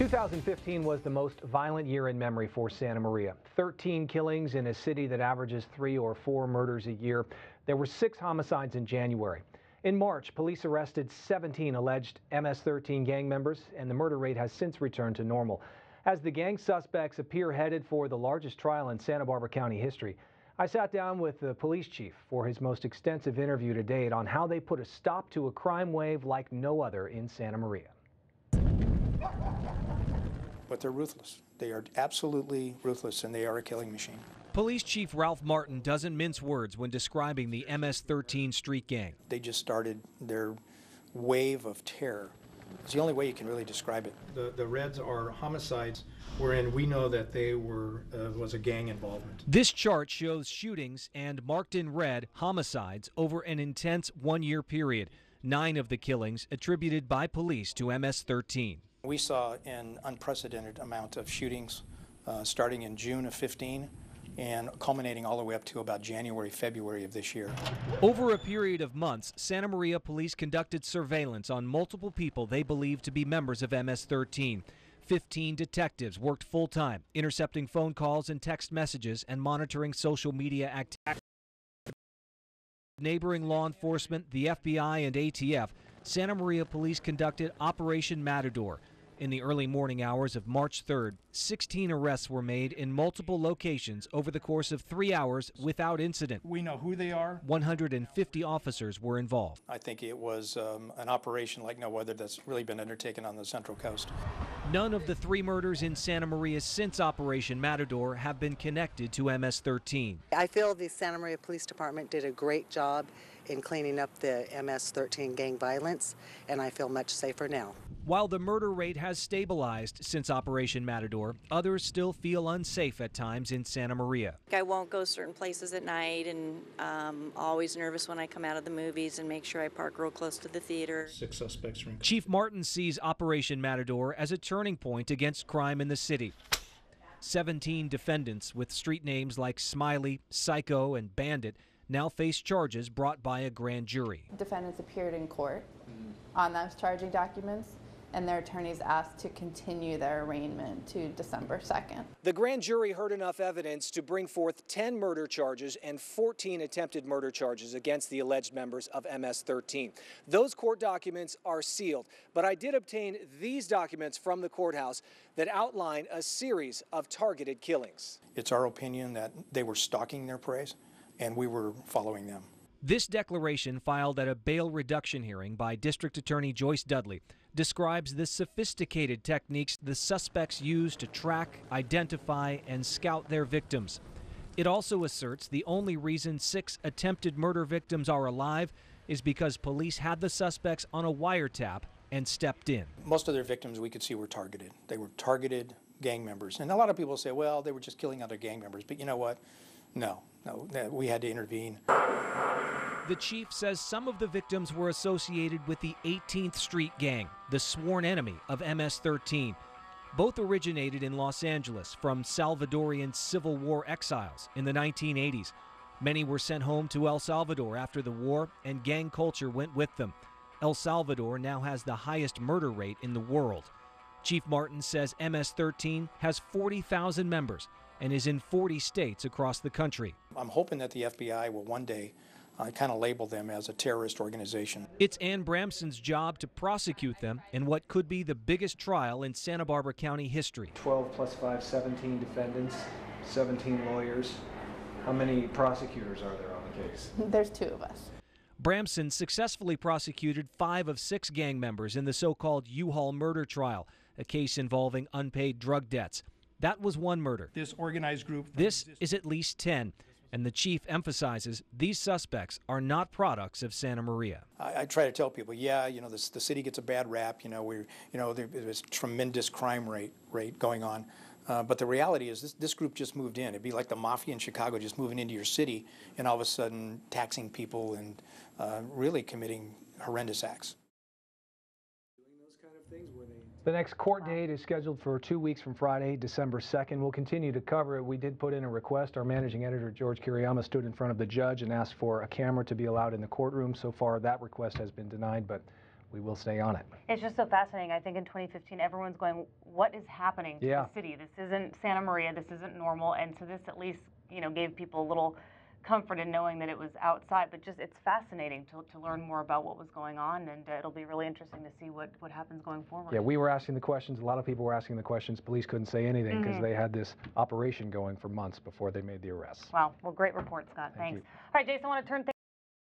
2015 was the most violent year in memory for Santa Maria. 13 killings in a city that averages three or four murders a year. There were six homicides in January. In March, police arrested 17 alleged MS-13 gang members, and the murder rate has since returned to normal. As the gang suspects appear headed for the largest trial in Santa Barbara County history, I sat down with the police chief for his most extensive interview to date on how they put a stop to a crime wave like no other in Santa Maria but they're ruthless. They are absolutely ruthless, and they are a killing machine. Police Chief Ralph Martin doesn't mince words when describing the MS-13 street gang. They just started their wave of terror. It's the only way you can really describe it. The, the Reds are homicides wherein we know that they were uh, was a gang involvement. This chart shows shootings and marked in red homicides over an intense one-year period. Nine of the killings attributed by police to MS-13. We saw an unprecedented amount of shootings uh, starting in June of 15 and culminating all the way up to about January, February of this year. Over a period of months, Santa Maria police conducted surveillance on multiple people they believed to be members of MS-13. 15 detectives worked full-time, intercepting phone calls and text messages and monitoring social media activity. Neighboring law enforcement, the FBI, and ATF, Santa Maria police conducted Operation Matador, in the early morning hours of March 3rd, 16 arrests were made in multiple locations over the course of three hours without incident. We know who they are. 150 officers were involved. I think it was um, an operation like no other that's really been undertaken on the Central Coast. None of the three murders in Santa Maria since Operation Matador have been connected to MS 13. I feel the Santa Maria Police Department did a great job in cleaning up the MS 13 gang violence, and I feel much safer now. While the murder rate has stabilized since Operation Matador, others still feel unsafe at times in Santa Maria. I won't go certain places at night and um, always nervous when I come out of the movies and make sure I park real close to the theater. Six suspects. Chief Martin sees Operation Matador as a turning point against crime in the city. 17 defendants with street names like Smiley, Psycho, and Bandit now face charges brought by a grand jury. Defendants appeared in court on those charging documents and their attorneys asked to continue their arraignment to December 2nd. The grand jury heard enough evidence to bring forth 10 murder charges and 14 attempted murder charges against the alleged members of MS 13. Those court documents are sealed, but I did obtain these documents from the courthouse that outline a series of targeted killings. It's our opinion that they were stalking their prey, and we were following them. This declaration, filed at a bail reduction hearing by District Attorney Joyce Dudley, describes the sophisticated techniques the suspects use to track, identify, and scout their victims. It also asserts the only reason six attempted murder victims are alive is because police had the suspects on a wiretap and stepped in. Most of their victims we could see were targeted. They were targeted gang members. And a lot of people say, well, they were just killing other gang members. But you know what? No, no, we had to intervene. The chief says some of the victims were associated with the 18th Street Gang, the sworn enemy of MS 13. Both originated in Los Angeles from Salvadorian Civil War exiles in the 1980s. Many were sent home to El Salvador after the war, and gang culture went with them. El Salvador now has the highest murder rate in the world. Chief Martin says MS 13 has 40,000 members and is in 40 states across the country. I'm hoping that the FBI will one day uh, kind of label them as a terrorist organization. It's Ann Bramsen's job to prosecute them in what could be the biggest trial in Santa Barbara County history. 12 plus 5, 17 defendants, 17 lawyers. How many prosecutors are there on the case? There's two of us. Bramson successfully prosecuted five of six gang members in the so called U Haul murder trial, a case involving unpaid drug debts. That was one murder. This organized group. This is at least 10. And the chief emphasizes these suspects are not products of Santa Maria. I, I try to tell people, yeah, you know, this, the city gets a bad rap. You know, we, you know, there, there's tremendous crime rate rate going on. Uh, but the reality is, this, this group just moved in. It'd be like the mafia in Chicago just moving into your city and all of a sudden taxing people and uh, really committing horrendous acts. The next court date is scheduled for two weeks from Friday, December 2nd. We'll continue to cover it. We did put in a request. Our managing editor, George Kiriyama, stood in front of the judge and asked for a camera to be allowed in the courtroom. So far, that request has been denied, but we will stay on it. It's just so fascinating. I think in 2015, everyone's going, "What is happening to Yeah. the city? This isn't Santa Maria. This isn't normal." And so this at least, you know, gave people a little comfort in knowing that it was outside. But just it's fascinating to, to learn more about what was going on, and uh, it'll be really interesting to see what what happens going forward. Yeah, we were asking the questions. A lot of people were asking the questions. Police couldn't say anything because they had this operation going for months before they made the arrests. Wow. Well, great report, Scott. Thank Thanks. you. All right, Jason, I want to turn things